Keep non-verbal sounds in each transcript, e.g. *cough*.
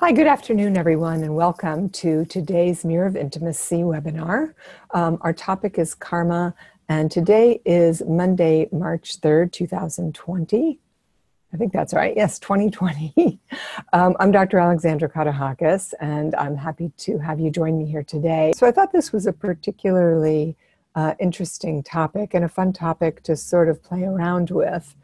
Hi, good afternoon, everyone, and welcome to today's Mirror of Intimacy webinar. Um, our topic is karma, and today is Monday, March 3rd, 2020. I think that's right. Yes, 2020. *laughs* um, I'm Dr. Alexandra Katehakis, and I'm happy to have you join me here today. So I thought this was a particularly uh, interesting topic and a fun topic to sort of play around with.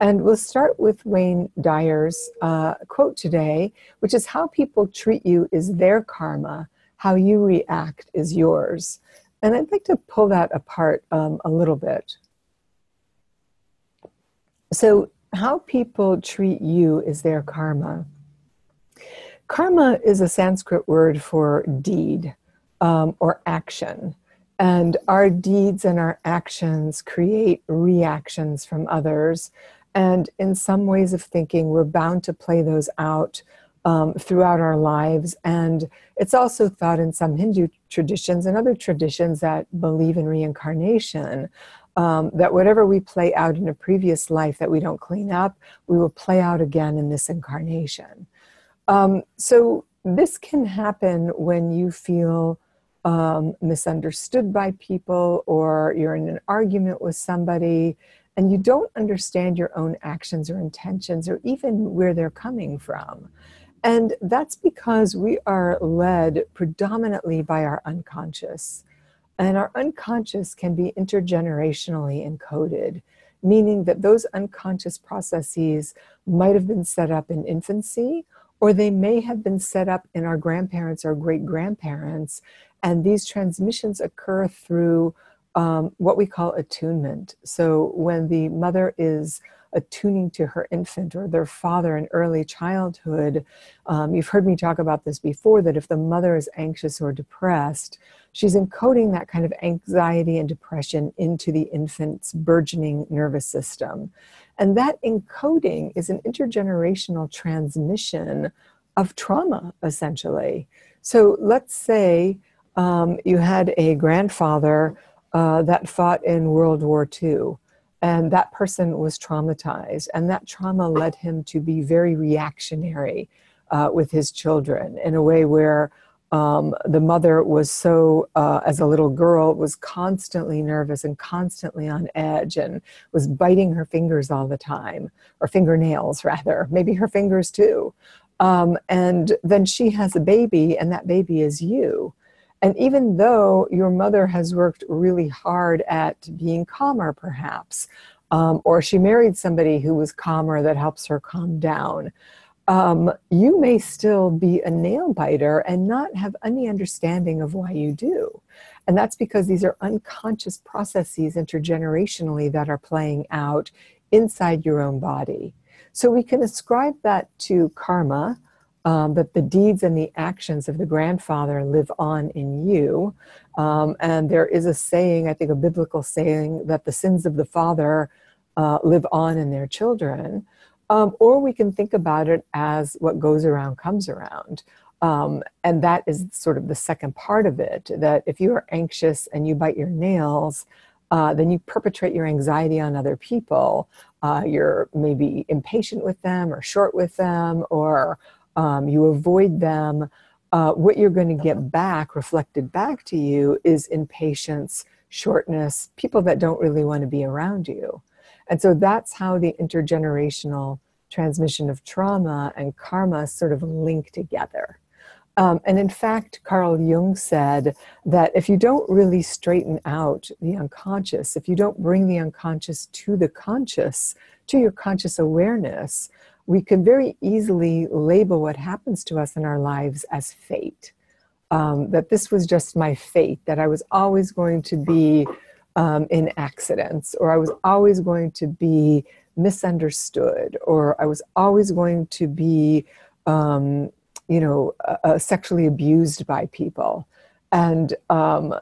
And we'll start with Wayne Dyer's uh, quote today, which is How people treat you is their karma, how you react is yours. And I'd like to pull that apart um, a little bit. So, how people treat you is their karma. Karma is a Sanskrit word for deed um, or action. And our deeds and our actions create reactions from others. And in some ways of thinking, we're bound to play those out um, throughout our lives. And it's also thought in some Hindu traditions and other traditions that believe in reincarnation. Um, that whatever we play out in a previous life that we don't clean up, we will play out again in this incarnation. Um, so, this can happen when you feel um, misunderstood by people or you're in an argument with somebody and you don't understand your own actions or intentions or even where they're coming from. And that's because we are led predominantly by our unconscious. And our unconscious can be intergenerationally encoded, meaning that those unconscious processes might have been set up in infancy, or they may have been set up in our grandparents or great grandparents. And these transmissions occur through um, what we call attunement. So when the mother is attuning to her infant or their father in early childhood, um, you've heard me talk about this before that if the mother is anxious or depressed, she's encoding that kind of anxiety and depression into the infant's burgeoning nervous system. And that encoding is an intergenerational transmission of trauma, essentially. So let's say um, you had a grandfather uh, that fought in World War II. And that person was traumatized, and that trauma led him to be very reactionary uh, with his children in a way where um, the mother was so, uh, as a little girl, was constantly nervous and constantly on edge and was biting her fingers all the time, or fingernails rather, *laughs* maybe her fingers too. Um, and then she has a baby, and that baby is you. And even though your mother has worked really hard at being calmer, perhaps, um, or she married somebody who was calmer that helps her calm down, um, you may still be a nail biter and not have any understanding of why you do. And that's because these are unconscious processes intergenerationally that are playing out inside your own body. So we can ascribe that to karma, um, that the deeds and the actions of the grandfather live on in you. Um, and there is a saying, I think a biblical saying, that the sins of the father uh, live on in their children. Um, or we can think about it as what goes around comes around. Um, and that is sort of the second part of it that if you are anxious and you bite your nails, uh, then you perpetrate your anxiety on other people. Uh, you're maybe impatient with them or short with them or um, you avoid them, uh, what you're going to get back, reflected back to you, is impatience, shortness, people that don't really want to be around you. And so that's how the intergenerational transmission of trauma and karma sort of link together. Um, and in fact, Carl Jung said that if you don't really straighten out the unconscious, if you don't bring the unconscious to the conscious, to your conscious awareness, we can very easily label what happens to us in our lives as fate. Um, that this was just my fate, that I was always going to be um, in accidents, or I was always going to be misunderstood, or I was always going to be, um, you know, uh, sexually abused by people. And um,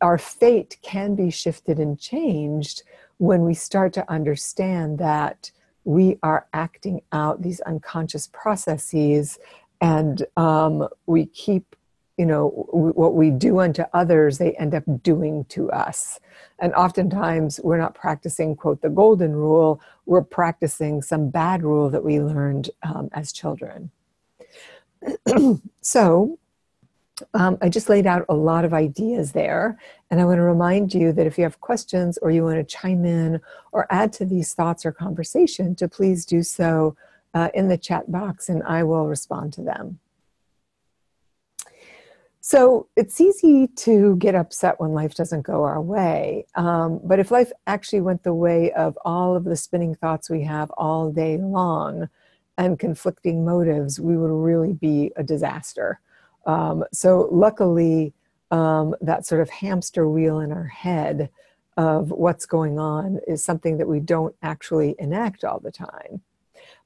our fate can be shifted and changed when we start to understand that we are acting out these unconscious processes and um, we keep you know what we do unto others they end up doing to us. And oftentimes we're not practicing quote the golden rule we're practicing some bad rule that we learned um, as children. *clears throat* So, um, I just laid out a lot of ideas there. And I want to remind you that if you have questions or you want to chime in or add to these thoughts or conversation, to please do so uh, in the chat box and I will respond to them. So it's easy to get upset when life doesn't go our way. Um, but if life actually went the way of all of the spinning thoughts we have all day long and conflicting motives, we would really be a disaster. Um, so luckily, um, that sort of hamster wheel in our head of what's going on is something that we don't actually enact all the time.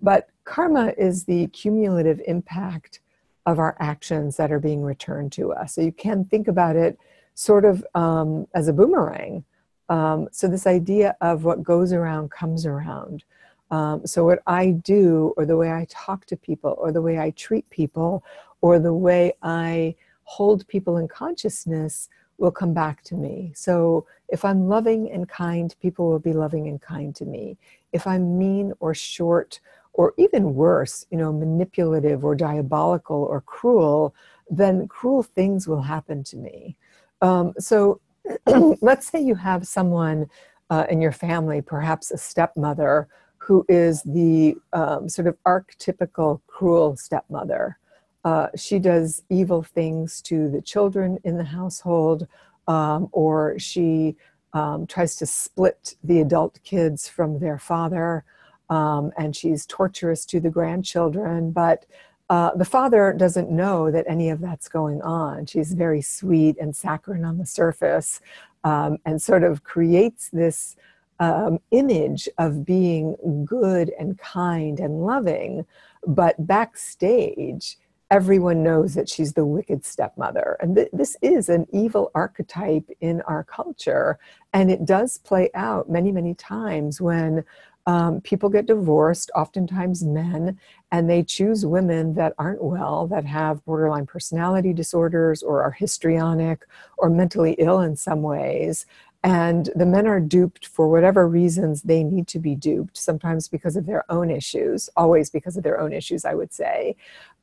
But karma is the cumulative impact of our actions that are being returned to us. So you can think about it sort of um, as a boomerang. Um, so this idea of what goes around comes around. Um, so what I do, or the way I talk to people, or the way I treat people, or the way I hold people in consciousness will come back to me. So if I'm loving and kind, people will be loving and kind to me. If I'm mean or short, or even worse, you know, manipulative or diabolical or cruel, then cruel things will happen to me. Um, so *clears throat* let's say you have someone uh, in your family, perhaps a stepmother, who is the um, sort of archetypical cruel stepmother. Uh, she does evil things to the children in the household, um, or she um, tries to split the adult kids from their father, um, and she's torturous to the grandchildren. But uh, the father doesn't know that any of that's going on. She's very sweet and saccharine on the surface, um, and sort of creates this um, image of being good and kind and loving, but backstage everyone knows that she's the wicked stepmother. And th- this is an evil archetype in our culture. And it does play out many, many times when um, people get divorced, oftentimes men, and they choose women that aren't well, that have borderline personality disorders or are histrionic or mentally ill in some ways and the men are duped for whatever reasons they need to be duped sometimes because of their own issues always because of their own issues i would say.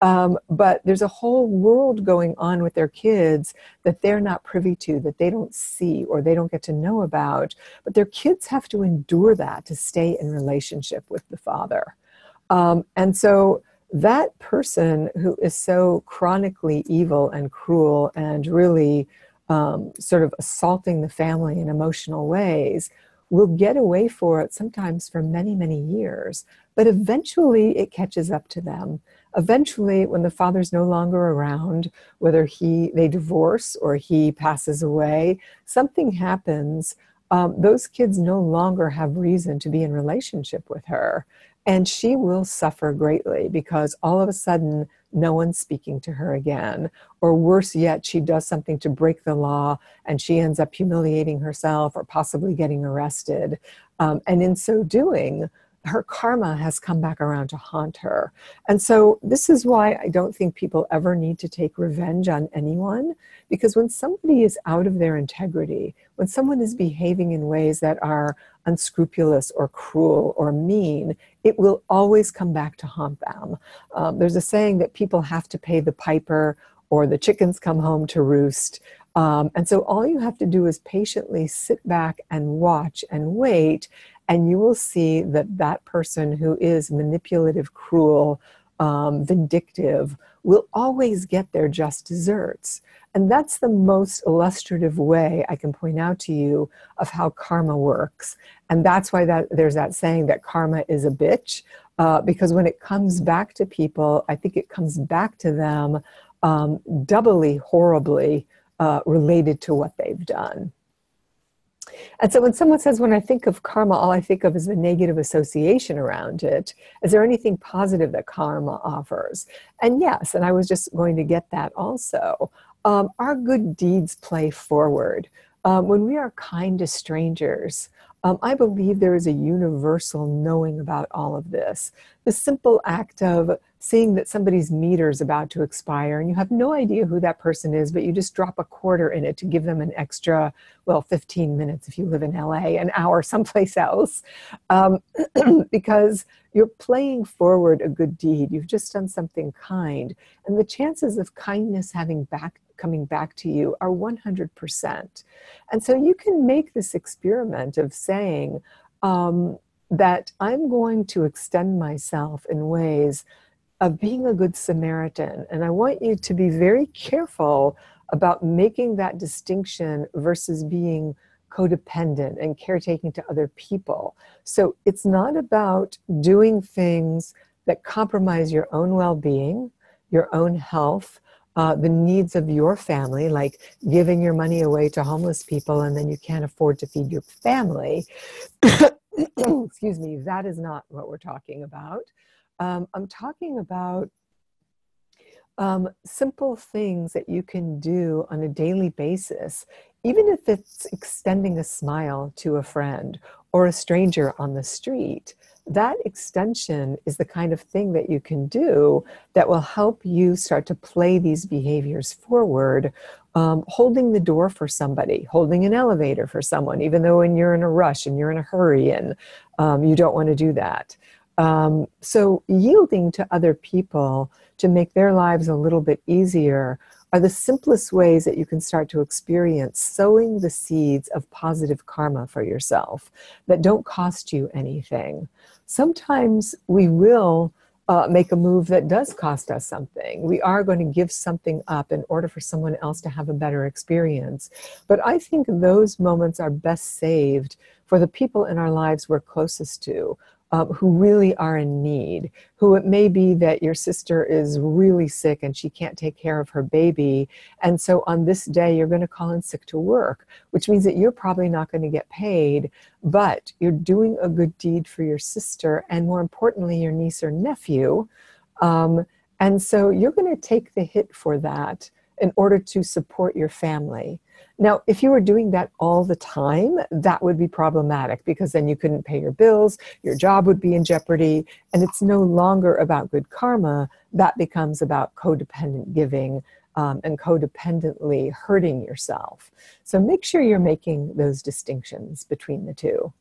Um, but there's a whole world going on with their kids that they're not privy to that they don't see or they don't get to know about. But their kids have to endure that to stay in relationship with the father. Um, and so that person who is so chronically evil and cruel and really um, sort of assaulting the family in emotional ways will get away for it sometimes for many, many years. But eventually it catches up to them. Eventually, when the father's no longer around, whether he they divorce or he passes away, something happens. Um, those kids no longer have reason to be in relationship with her. And she will suffer greatly because all of a sudden no one's speaking to her again. Or worse yet, she does something to break the law and she ends up humiliating herself or possibly getting arrested. Um, and in so doing, her karma has come back around to haunt her. And so, this is why I don't think people ever need to take revenge on anyone, because when somebody is out of their integrity, when someone is behaving in ways that are unscrupulous or cruel or mean, it will always come back to haunt them. Um, there's a saying that people have to pay the piper or the chickens come home to roost. Um, and so all you have to do is patiently sit back and watch and wait, and you will see that that person who is manipulative, cruel, um, vindictive will always get their just desserts. And that's the most illustrative way I can point out to you of how karma works. And that's why that there's that saying that karma is a bitch, uh, because when it comes back to people, I think it comes back to them um, doubly horribly uh, related to what they've done. And so when someone says, when I think of karma, all I think of is the negative association around it, is there anything positive that karma offers? And yes, and I was just going to get that also. Um, our good deeds play forward. Um, when we are kind to strangers, Um, I believe there is a universal knowing about all of this. The simple act of seeing that somebody's meter is about to expire and you have no idea who that person is, but you just drop a quarter in it to give them an extra, well, 15 minutes if you live in LA, an hour someplace else, um, *clears throat* because you're playing forward a good deed. You've just done something kind. And the chances of kindness having back coming back to you are 100%. And so you can make this experiment of saying um, that I'm going to extend myself in ways of being a good Samaritan. And I want you to be very careful about making that distinction versus being codependent and caretaking to other people. So it's not about doing things that compromise your own well being, your own health, uh, the needs of your family, like giving your money away to homeless people and then you can't afford to feed your family. *coughs* Excuse me, that is not what we're talking about. Um, I'm talking about um, simple things that you can do on a daily basis, even if it's extending a smile to a friend or a stranger on the street. That extension is the kind of thing that you can do that will help you start to play these behaviors forward um, holding the door for somebody holding an elevator for someone even though when you're in a rush and you're in a hurry and um, you don't want to do that um, so yielding to other people to make their lives a little bit easier are the simplest ways that you can start to experience sowing the seeds of positive karma for yourself that don't cost you anything. Sometimes we will uh, make a move that does cost us something. We are going to give something up in order for someone else to have a better experience. But I think those moments are best saved for the people in our lives we're closest to, um, who really are in need, who it may be that your sister is really sick and she can't take care of her baby. And so on this day, you're going to call in sick to work, which means that you're probably not going to get paid, but you're doing a good deed for your sister and more importantly, your niece or nephew. Um, and so you're going to take the hit for that in order to support your family. Now, if you were doing that all the time, that would be problematic because then you couldn't pay your bills, your job would be in jeopardy, and it's no longer about good karma. That becomes about codependent giving um, and codependently hurting yourself. So make sure you're making those distinctions between the two.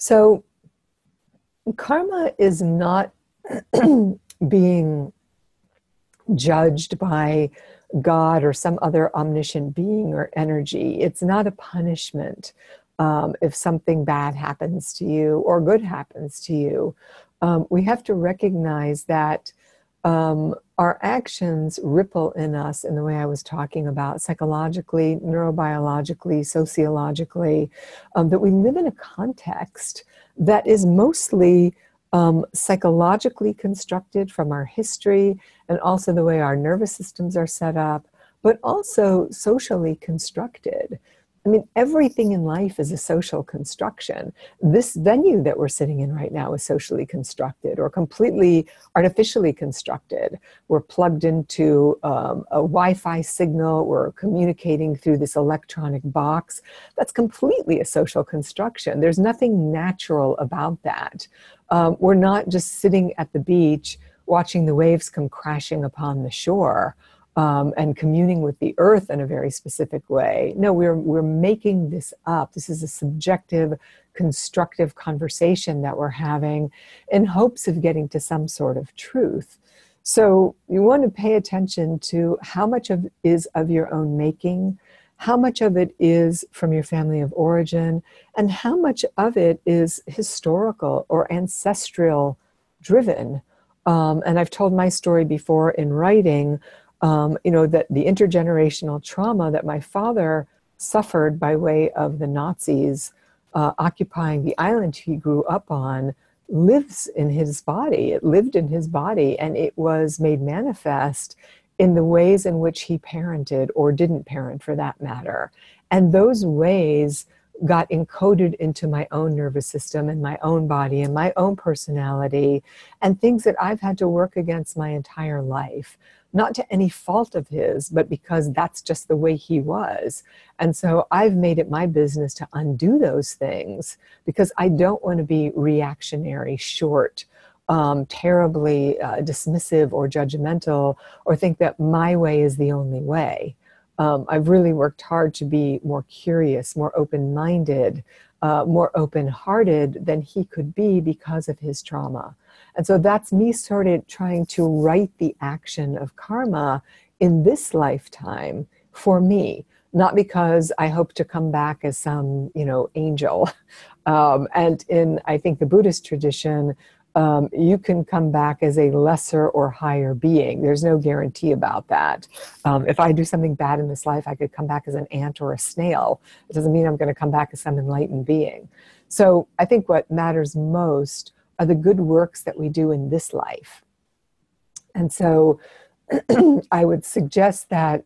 So, karma is not *clears throat* being judged by God or some other omniscient being or energy. It's not a punishment um, if something bad happens to you or good happens to you. Um, we have to recognize that um, our actions ripple in us in the way I was talking about psychologically, neurobiologically, sociologically, um, that we live in a context that is mostly um, psychologically constructed from our history and also the way our nervous systems are set up, but also socially constructed. I mean, everything in life is a social construction. This venue that we're sitting in right now is socially constructed or completely artificially constructed. We're plugged into um, a Wi Fi signal, we're communicating through this electronic box. That's completely a social construction. There's nothing natural about that. Um, we're not just sitting at the beach watching the waves come crashing upon the shore um, and communing with the earth in a very specific way. No, we're, we're making this up. This is a subjective, constructive conversation that we're having in hopes of getting to some sort of truth. So you want to pay attention to how much of is of your own making, how much of it is from your family of origin, and how much of it is historical or ancestral driven. Um, and I've told my story before in writing, um, you know, that the intergenerational trauma that my father suffered by way of the Nazis uh, occupying the island he grew up on lives in his body. It lived in his body and it was made manifest in the ways in which he parented or didn't parent for that matter. And those ways got encoded into my own nervous system and my own body and my own personality and things that I've had to work against my entire life. not to any fault of his, but because that's just the way he was. And so I've made it my business to undo those things because I don't want to be reactionary, short, um, terribly uh, dismissive or judgmental, or think that my way is the only way. Um, I've really worked hard to be more curious, more open minded, uh, more open hearted than he could be because of his trauma. And so that's me sort of trying to write the action of karma in this lifetime for me, not because I hope to come back as some, you know, angel. *laughs* Um, and in, I think, the Buddhist tradition, um, you can come back as a lesser or higher being. There's no guarantee about that. Um, if I do something bad in this life, I could come back as an ant or a snail. It doesn't mean I'm going to come back as some enlightened being. So I think what matters most are the good works that we do in this life. And so *clears throat* I would suggest that,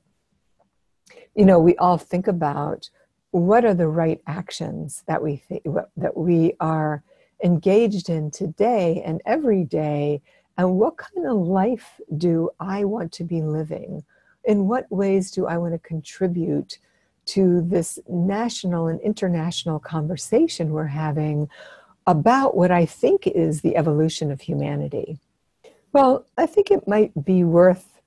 you know, we all think about what are the right actions that we th- that we are engaged in today and every day and what kind of life do I want to be living? In what ways do I want to contribute to this national and international conversation we're having about what I think is the evolution of humanity. Well, I think it might be worth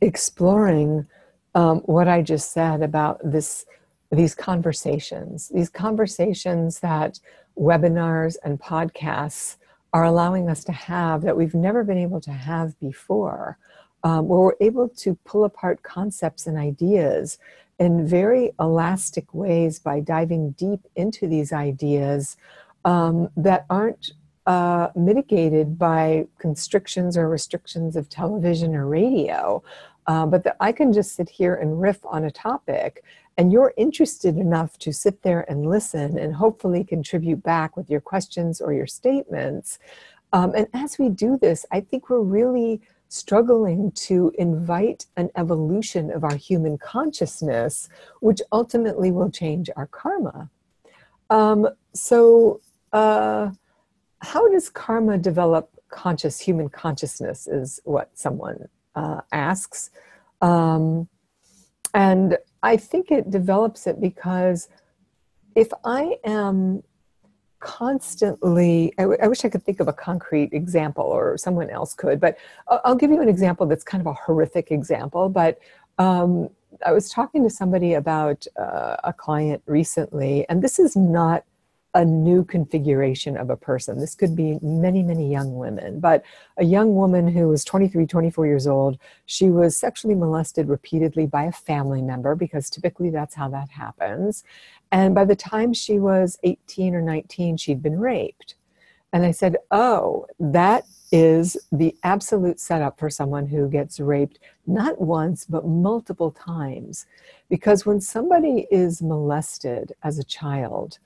exploring um, what I just said about this these conversations, these conversations that webinars and podcasts are allowing us to have that we've never been able to have before, um, where we're able to pull apart concepts and ideas in very elastic ways by diving deep into these ideas um, that aren't uh, mitigated by constrictions or restrictions of television or radio, uh, but that I can just sit here and riff on a topic, and you're interested enough to sit there and listen and hopefully contribute back with your questions or your statements. Um, and as we do this, I think we're really struggling to invite an evolution of our human consciousness, which ultimately will change our karma. Um, so, uh, how does karma develop conscious human consciousness is what someone uh, asks um, and i think it develops it because if i am constantly I, w- I wish i could think of a concrete example or someone else could but i'll, give you an example that's kind of a horrific example but um, i was talking to somebody about uh, a client recently and this is not a new configuration of a person. This could be many, many young women, but a young woman who was 23, 24 years old, she was sexually molested repeatedly by a family member because typically that's how that happens. And by the time she was 18 or 19, she'd been raped. And I said, Oh, that is the absolute setup for someone who gets raped not once, but multiple times. Because when somebody is molested as a child,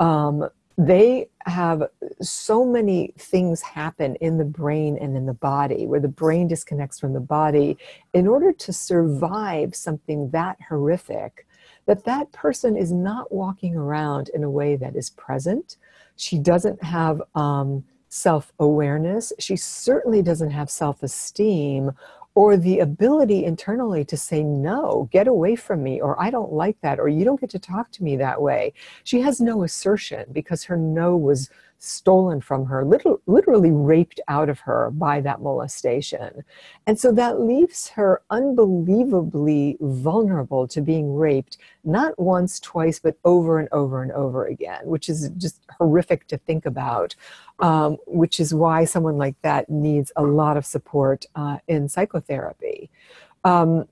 um, they have so many things happen in the brain and in the body where the brain disconnects from the body in order to survive something that horrific that that person is not walking around in a way that is present. She doesn't have um, self-awareness. She certainly doesn't have self-esteem or the ability internally to say no get away from me or i don't like that or you don't get to talk to me that way. She has no assertion because her no was stolen from her, little, literally raped out of her by that molestation. And so that leaves her unbelievably vulnerable to being raped, not once, twice, but over and over and over again, which is just horrific to think about, um, which is why someone like that needs a lot of support uh, in psychotherapy. Um,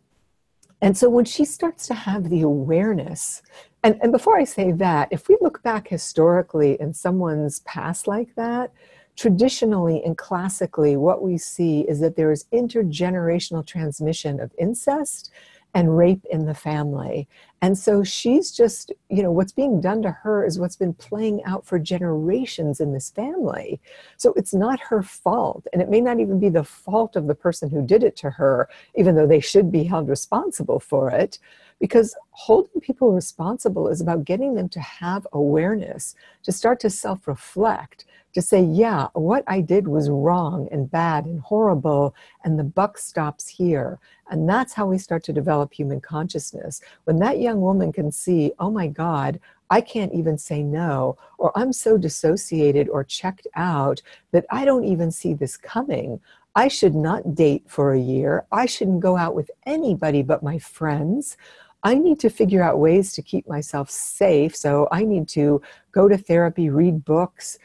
and so when she starts to have the awareness and, and before I say that, if we look back historically in someone's past like that, traditionally and classically, what we see is that there is intergenerational transmission of incest and rape in the family. And so she's just, you know, what's being done to her is what's been playing out for generations in this family. So it's not her fault. And it may not even be the fault of the person who did it to her, even though they should be held responsible for it because holding people responsible is about getting them to have awareness, to start to self reflect, to say, yeah, what I did was wrong and bad and horrible, and the buck stops here. And that's how we start to develop human consciousness. When that young woman can see, oh my God, I can't even say no, or I'm so dissociated or checked out that I don't even see this coming. I should not date for a year. I shouldn't go out with anybody but my friends. I need to figure out ways to keep myself safe. So I need to go to therapy, read books,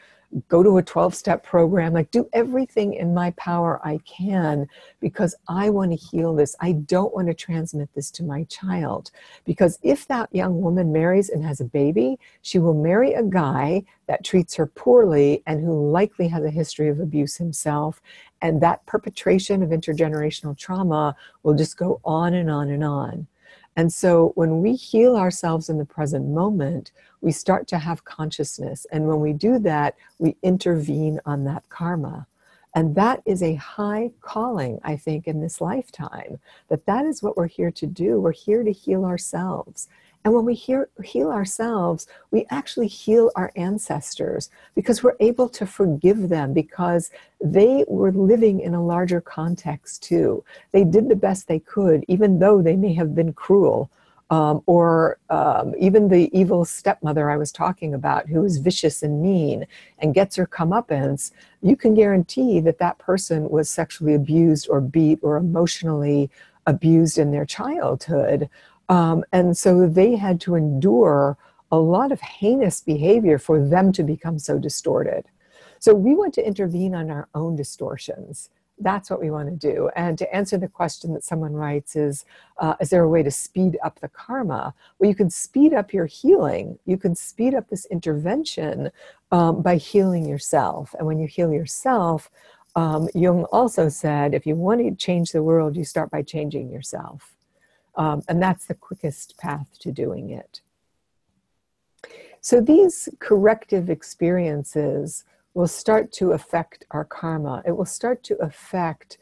go to a 12 step program, like do everything in my power I can because I want to heal this. I don't want to transmit this to my child. Because if that young woman marries and has a baby, she will marry a guy that treats her poorly and who likely has a history of abuse himself. And that perpetration of intergenerational trauma will just go on and on and on. And so when we heal ourselves in the present moment, we start to have consciousness. And when we do that, we intervene on that karma. And that is a high calling, I think, in this lifetime. That that is what we're here to do. We're here to heal ourselves. And when we heal, heal ourselves, we actually heal our ancestors because we're able to forgive them because they were living in a larger context too. They did the best they could, even though they may have been cruel. Um, or um, even the evil stepmother I was talking about, who is vicious and mean and gets her comeuppance, you can guarantee that that person was sexually abused or beat or emotionally abused in their childhood. Um, and so they had to endure a lot of heinous behavior for them to become so distorted. So we want to intervene on our own distortions. That's what we want to do. And to answer the question that someone writes is uh, Is there a way to speed up the karma? Well, you can speed up your healing. You can speed up this intervention um, by healing yourself. And when you heal yourself, um, Jung also said if you want to change the world, you start by changing yourself. Um, and that's the quickest path to doing it. So these corrective experiences will start to affect our karma. It will start to affect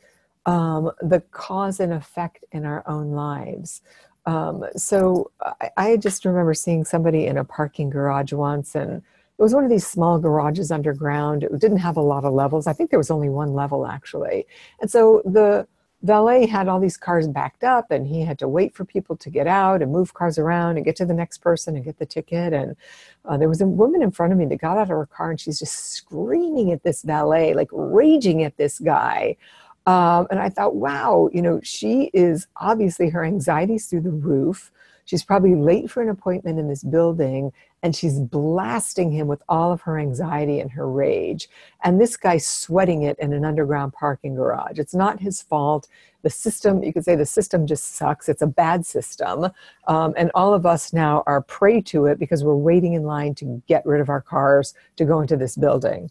um, the cause and effect in our own lives. Um, so I, I, just remember seeing somebody in a parking garage once, and it was one of these small garages underground. It didn't have a lot of levels. I think there was only one level actually. And so the valet had all these cars backed up and he had to wait for people to get out and move cars around and get to the next person and get the ticket. And uh, there was a woman in front of me that got out of her car and she's just screaming at this valet like raging at this guy um, and i thought wow you know she is obviously her anxiety's through the roof she's probably late for an appointment in this building and she's blasting him with all of her anxiety and her rage. And this guy's sweating it in an underground parking garage. It's not his fault. The system, you could say the system just sucks. It's a bad system. Um, and all of us now are prey to it because we're waiting in line to get rid of our cars to go into this building.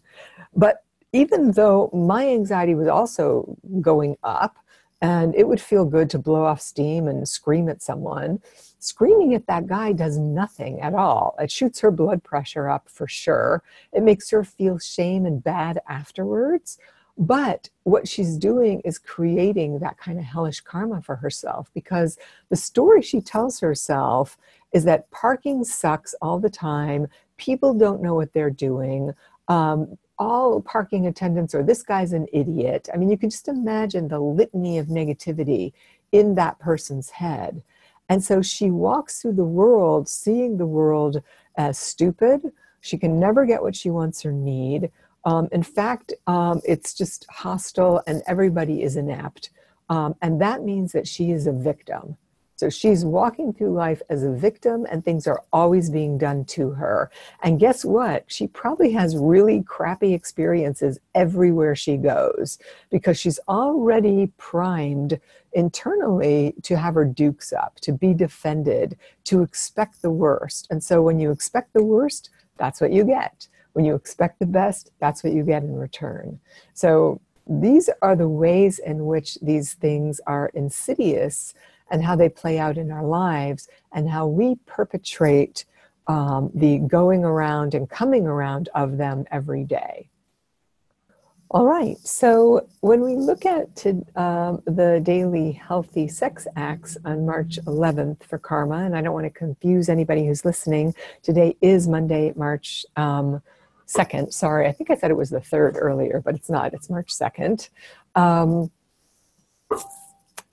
But even though my anxiety was also going up, and it would feel good to blow off steam and scream at someone Screaming at that guy does nothing at all. It shoots her blood pressure up for sure. It makes her feel shame and bad afterwards. But what she's doing is creating that kind of hellish karma for herself because the story she tells herself is that parking sucks all the time. People don't know what they're doing. Um, all parking attendants or this guy's an idiot. I mean, you can just imagine the litany of negativity in that person's head. And so she walks through the world seeing the world as stupid. She can never get what she wants or need. Um, in fact, um, it's just hostile and everybody is inept. Um, and that means that she is a victim. So she's walking through life as a victim, and things are always being done to her. And guess what? She probably has really crappy experiences everywhere she goes because she's already primed internally to have her dukes up, to be defended, to expect the worst. And so when you expect the worst, that's what you get. When you expect the best, that's what you get in return. So these are the ways in which these things are insidious and how they play out in our lives and how we perpetrate um, the going around and coming around of them every day. All right, so when we look at to, um, the daily healthy sex acts on March 11th for karma, and I don't want to confuse anybody who's listening, today is Monday, March um, 2nd. Sorry, I think I said it was the 3rd earlier, but it's not. It's March 2nd.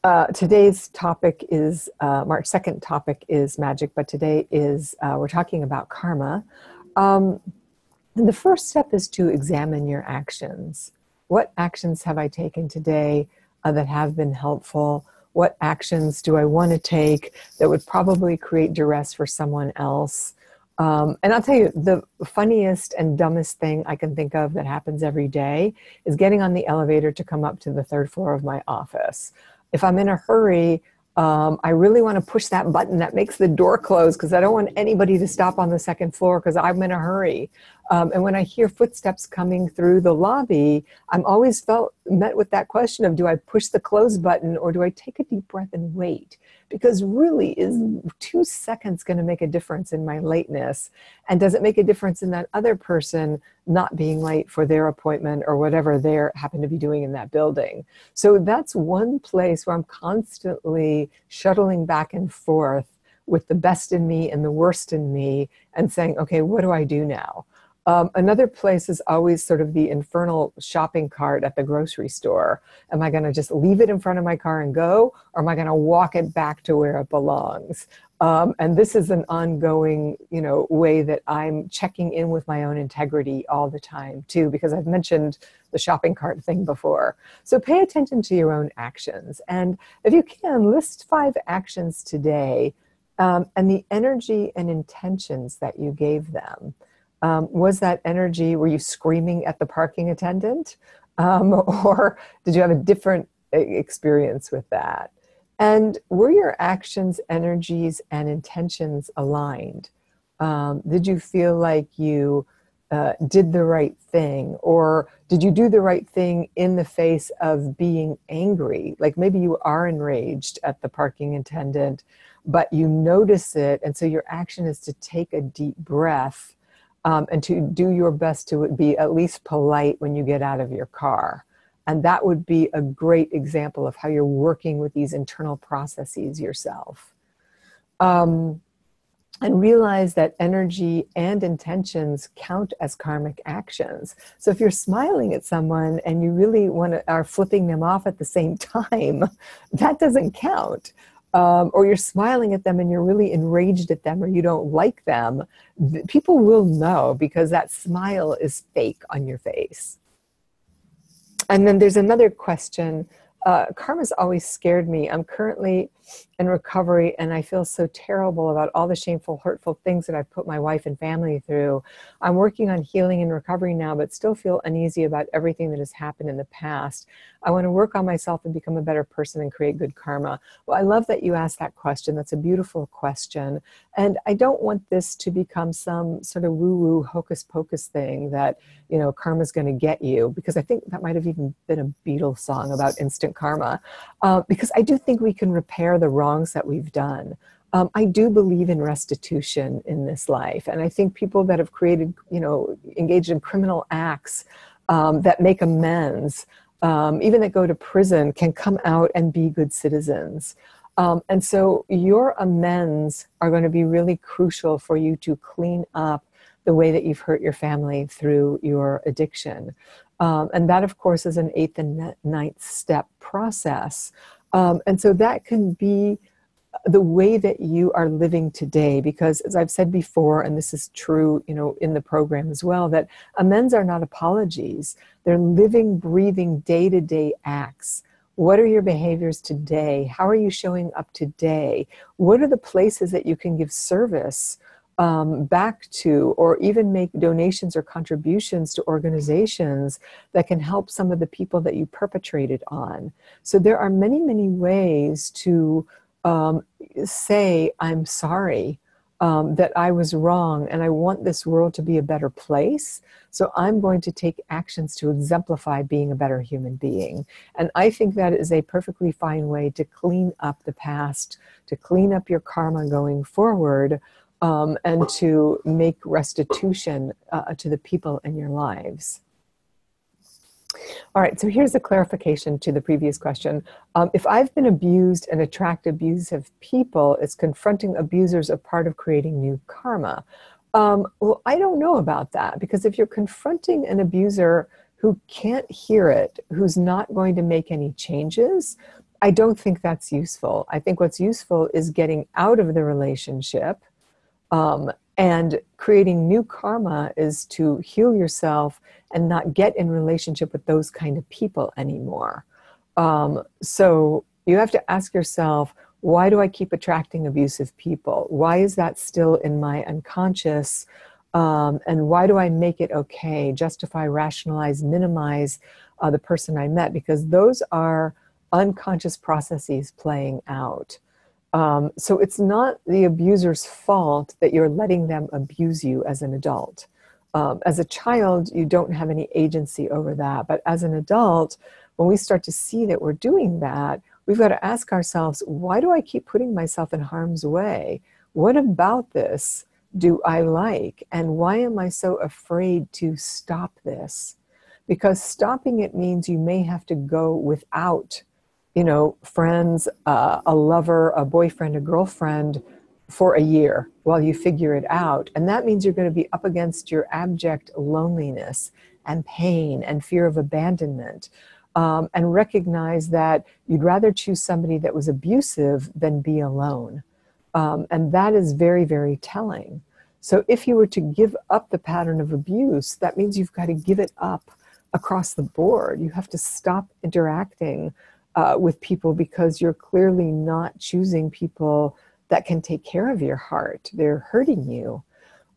Uh, today's topic is uh, March 2nd topic is magic, but today is uh, we're talking about karma. Um, the first step is to examine your actions. What actions have I taken today uh, that have been helpful? What actions do I want to take that would probably create duress for someone else? Um, and I'll tell you, the funniest and dumbest thing I can think of that happens every day is getting on the elevator to come up to the third floor of my office if I'm in a hurry, um, I really want to push that button that makes the door close because I don't want anybody to stop on the second floor because I'm in a hurry. Um, and when I hear footsteps coming through the lobby, I'm always felt met with that question of do I push the close button or do I take a deep breath and wait? Because really, is two seconds going to make a difference in my lateness? And does it make a difference in that other person not being late for their appointment or whatever they happen to be doing in that building? So that's one place where I'm constantly shuttling back and forth with the best in me and the worst in me and saying, okay, what do I do now? Um, another place is always sort of the infernal shopping cart at the grocery store. Am I going to just leave it in front of my car and go, or am I going to walk it back to where it belongs? Um, and this is an ongoing, you know, way that I'm checking in with my own integrity all the time too, because I've mentioned the shopping cart thing before. So pay attention to your own actions, and if you can, list five actions today, um, and the energy and intentions that you gave them. Um, was that energy, were you screaming at the parking attendant? Um, *laughs* or did you have a different experience with that? And were your actions, energies, and intentions aligned? Um, did you feel like you uh, did the right thing? Or did you do the right thing in the face of being angry? Like maybe you are enraged at the parking attendant, but you notice it. And so your action is to take a deep breath um, and to do your best to be at least polite when you get out of your car. And that would be a great example of how you're working with these internal processes yourself. Um, and realize that energy and intentions count as karmic actions. So if you're smiling at someone and you really want to are flipping them off at the same *laughs* time, that doesn't count um, or you're smiling at them and you're really enraged at them or you don't like them, th- people will know because that smile is fake on your face. And then there's another question uh, karma's always scared me. I'm currently in recovery and I feel so terrible about all the shameful, hurtful things that I've put my wife and family through. I'm working on healing and recovery now, but still feel uneasy about everything that has happened in the past. I want to work on myself and become a better person and create good karma. Well, I love that you asked that question. That's a beautiful question. And I don't want this to become some sort of woo woo hocus pocus thing that, you know, karma's going to get you, because I think that might have even been a Beatles song about instant karma. Uh, because I do think we can repair the wrongs that we've done. Um, I do believe in restitution in this life, and I think people that have created, you know, engaged in criminal acts um, that make amends, um, even that go to prison, can come out and be good citizens. Um, and so your amends are going to be really crucial for you to clean up the way that you've hurt your family through your addiction. Um, and that, of course, is an eighth and ninth step process. Um, and so that can be the way that you are living today because as i've said before and this is true you know in the program as well that amends are not apologies they're living breathing day-to-day acts what are your behaviors today how are you showing up today what are the places that you can give service um, back to or even make donations or contributions to organizations that can help some of the people that you perpetrated on. So there are many, many ways to um, say, I'm sorry. Um, that I was wrong and I want this world to be a better place. So I'm going to take actions to exemplify being a better human being. And I think that is a perfectly fine way to clean up the past, to clean up your karma going forward, um, and to make restitution uh, to the people in your lives. All right, so here's a clarification to the previous question. Um, if I've been abused and attract abusive people, is confronting abusers a part of creating new karma? Um, well, I don't know about that because if you're confronting an abuser who can't hear it, who's not going to make any changes, I don't think that's useful. I think what's useful is getting out of the relationship um, and creating new karma is to heal yourself and not get in relationship with those kind of people anymore. Um, so you have to ask yourself, why do I keep attracting abusive people? Why is that still in my unconscious? Um, and why do I make it okay, justify, rationalize, minimize uh, the person I met? Because those are unconscious processes playing out. Um, so it's not the abuser's fault that you're letting them abuse you as an adult. Um, as a child, you don't have any agency over that. But as an adult, when we start to see that we're doing that, we've got to ask ourselves why do I keep putting myself in harm's way? What about this do I like? And why am I so afraid to stop this? Because stopping it means you may have to go without you know, friends, uh, a lover, a boyfriend, a girlfriend for a year while you figure it out. And that means you're going to be up against your abject loneliness and pain and fear of abandonment. Um, and recognize that you'd rather choose somebody that was abusive than be alone. Um, and that is very, very telling. So if you were to give up the pattern of abuse, that means you've got to give it up across the board. You have to stop interacting uh, with people because you're clearly not choosing people that can take care of your heart. They're hurting you,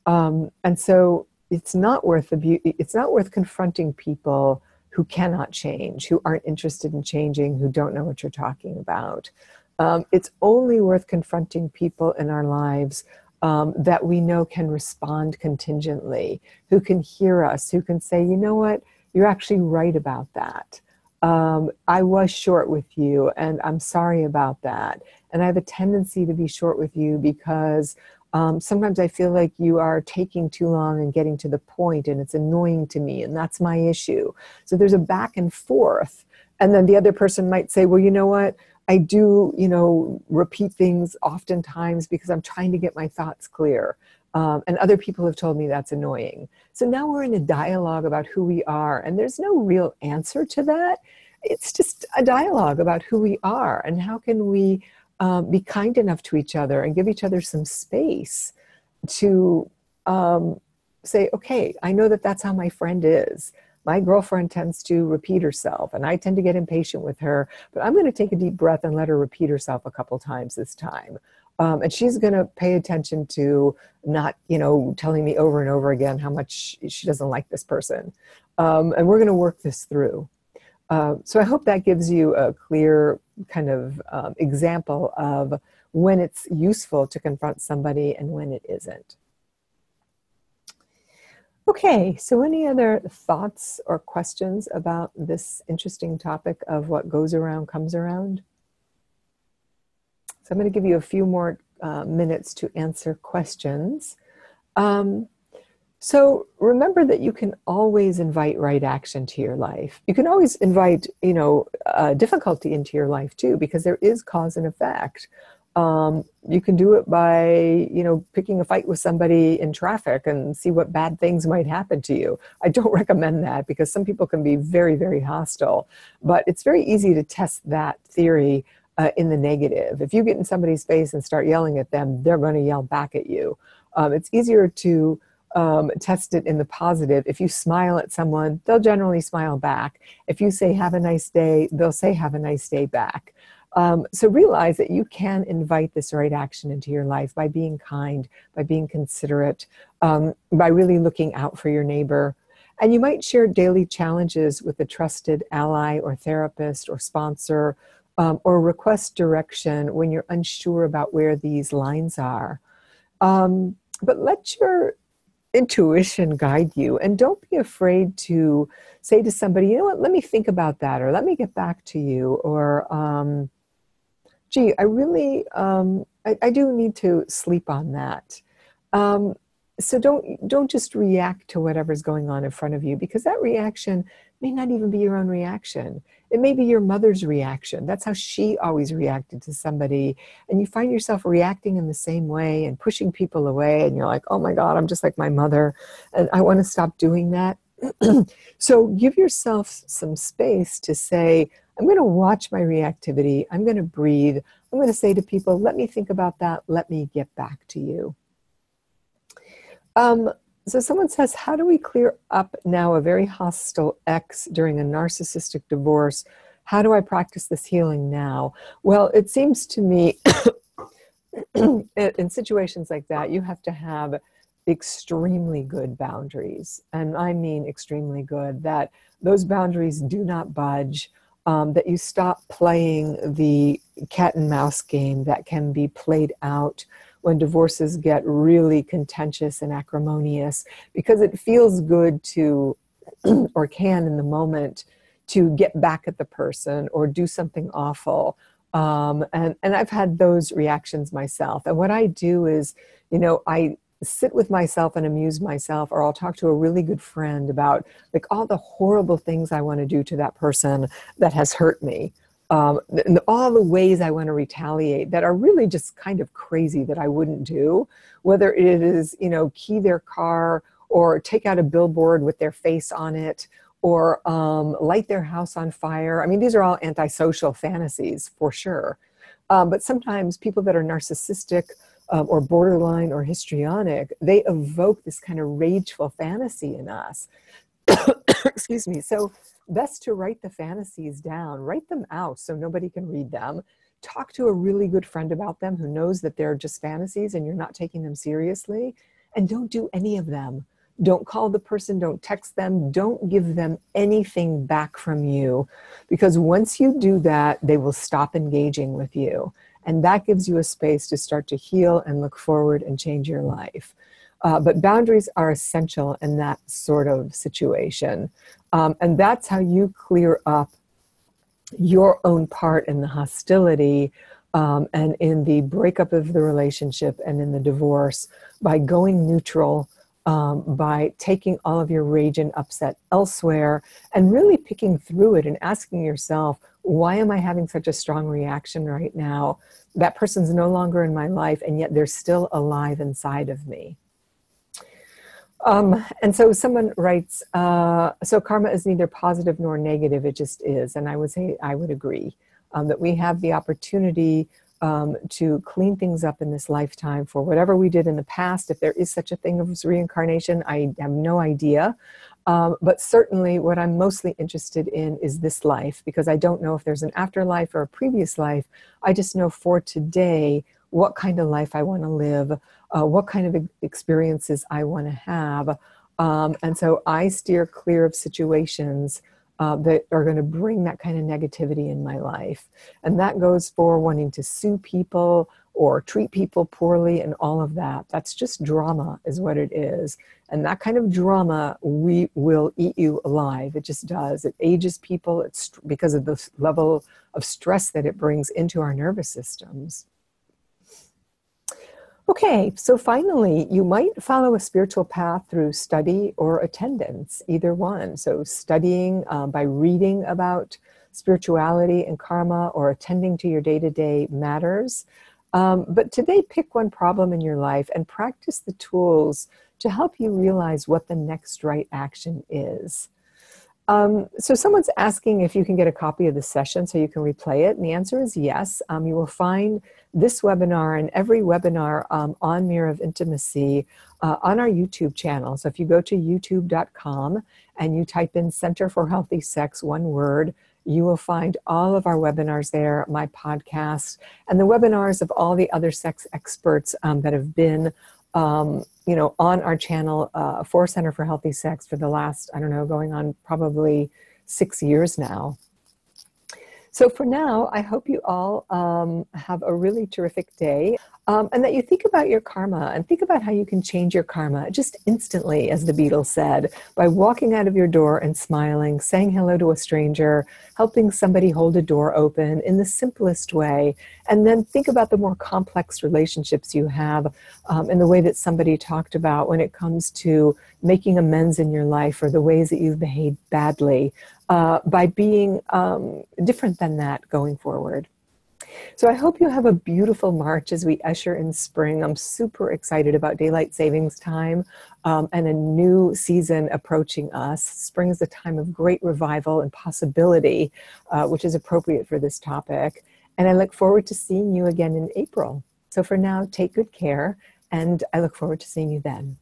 um, and so it's not worth abu- It's not worth confronting people who cannot change, who aren't interested in changing, who don't know what you're talking about. Um, it's only worth confronting people in our lives um, that we know can respond contingently, who can hear us, who can say, you know what, you're actually right about that um, I was short with you, and I'm sorry about that. And I have a tendency to be short with you because um, sometimes I feel like you are taking too long and getting to the point, and it's annoying to me, and that's my issue. So there's a back and forth. And then the other person might say, Well, you know what? I do, you know, repeat things oftentimes because I'm trying to get my thoughts clear. Um, and other people have told me that's annoying. So now we're in a dialogue about who we are, and there's no real answer to that. It's just a dialogue about who we are and how can we um, be kind enough to each other and give each other some space to um, say, okay, I know that that's how my friend is. My girlfriend tends to repeat herself, and I tend to get impatient with her, but I'm going to take a deep breath and let her repeat herself a couple times this time. Um, and she's going to pay attention to not, you know, telling me over and over again how much she doesn't like this person. Um, and we're going to work this through. Uh, so I hope that gives you a clear kind of um, example of when it's useful to confront somebody and when it isn't. Okay, so any other thoughts or questions about this interesting topic of what goes around comes around? So I'm going to give you a few more uh, minutes to answer questions. Um, so remember that you can always invite right action to your life. You can always invite, you know, uh, difficulty into your life too, because there is cause and effect. Um, you can do it by, you know, picking a fight with somebody in traffic and see what bad things might happen to you. I don't *laughs* recommend that because some people can be very, very hostile. But it's very easy to test that theory uh, in the negative. If you get in somebody's face and start yelling at them, they're going to yell back at you. Um, it's easier to um, test it in the positive. If you smile at someone, they'll generally smile back. If you say, have a nice day, they'll say, have a nice day back. Um, so realize that you can invite this right action into your life by being kind, by being considerate, um, by really looking out for your neighbor. And you might share daily challenges with a trusted ally or therapist or sponsor um, or request direction when you're unsure about where these lines are. Um, but let your intuition guide you and don't be afraid to say to somebody, you know what, let me think about that or let me get back to you or, um, gee, I really, um, I, I, do need to sleep on that. Um, so don't don't just react to whatever's going on in front of you because that reaction may not even be your own reaction. It may be your mother's reaction. That's how she always reacted to somebody. And you find yourself reacting in the same way and pushing people away and you're like oh my god i'm just like my mother and i want to stop doing that. *clears throat* So give yourself some space to say i'm going to watch my reactivity. I'm going to breathe. I'm going to say to people let me think about that. Let me get back to you um, so someone says, How do we clear up now a very hostile ex during a narcissistic divorce? How do I practice this healing now? Well, it seems to me *clears throat* in situations like that, you have to have extremely good boundaries. And I mean extremely good, that those boundaries do not budge. Um, that you stop playing the cat and mouse game that can be played out when divorces get really contentious and acrimonious because it feels good to *clears throat* or can in the moment to get back at the person or do something awful. Um, and and I've had those reactions myself. And what I do is you know I sit with myself and amuse myself or I'll talk to a really good friend about like all the horrible things I want to do to that person that has hurt me um, and all the ways I want to retaliate that are really just kind of crazy that I wouldn't do, whether it is, you know, key their car or take out a billboard with their face on it or um, light their house on fire. I mean, these are all antisocial fantasies for sure. Um, but sometimes people that are narcissistic um, or borderline or histrionic, they evoke this kind of rageful fantasy in us. *coughs* Excuse me. So best to write the fantasies down, write them out so nobody can read them. Talk to a really good friend about them who knows that they're just fantasies and you're not taking them seriously. And don't do any of them. Don't call the person, don't text them, don't give them anything back from you. Because once you do that, they will stop engaging with you. And that gives you a space to start to heal and look forward and change your life. Uh, but boundaries are essential in that sort of situation. Um, and that's how you clear up your own part in the hostility um, and in the breakup of the relationship and in the divorce by going neutral, um, by taking all of your rage and upset elsewhere and really picking through it and asking yourself, why am I having such a strong reaction right now? That person's no longer in my life, and yet they're still alive inside of me. Um, and so someone writes, uh, so karma is neither positive nor negative, it just is. And I would say, I would agree um, that we have the opportunity um, to clean things up in this lifetime for whatever we did in the past. If there is such a thing as reincarnation, I have no idea. Um, but certainly, what I'm mostly interested in is this life because I don't know if there's an afterlife or a previous life. I just know for today what kind of life I want to live, uh, what kind of experiences I want to have. Um, and so I steer clear of situations uh, that are going to bring that kind of negativity in my life. And that goes for wanting to sue people or treat people poorly and all of that. That's just drama, is what it is. And that kind of drama, we will eat you alive. It just does. It ages people. It's because of the level of stress that it brings into our nervous systems. Okay, so finally, you might follow a spiritual path through study or attendance, either one. So, studying uh, by reading about spirituality and karma or attending to your day to day matters. Um, but today, pick one problem in your life and practice the tools to help you realize what the next right action is. Um, so someone's asking if you can get a copy of the session so you can replay it, and the answer is yes. Um, you will find this webinar and every webinar um, on Mirror of Intimacy uh, on our YouTube channel. So if you go to youtube.com and you type in Center for Healthy Sex, one word, you will find all of our webinars there, my podcast, and the webinars of all the other sex experts um, that have been um, you know, on our channel uh, for Center for Healthy Sex for the last, I don't know, going on probably six years now. So for now, I hope you all um, have a really terrific day. Um, and that you think about your karma and think about how you can change your karma just instantly, as the Beatles said, by walking out of your door and smiling, saying hello to a stranger, helping somebody hold a door open in the simplest way, and then think about the more complex relationships you have um, in the way that somebody talked about when it comes to making amends in your life or the ways that you've behaved badly uh, by being um, different than that going forward. So I hope you have a beautiful March as we usher in spring. I'm super excited about daylight savings time um, and a new season approaching us. Spring is a time of great revival and possibility, uh, which is appropriate for this topic. And I look forward to seeing you again in April. So for now, take good care, and I look forward to seeing you then.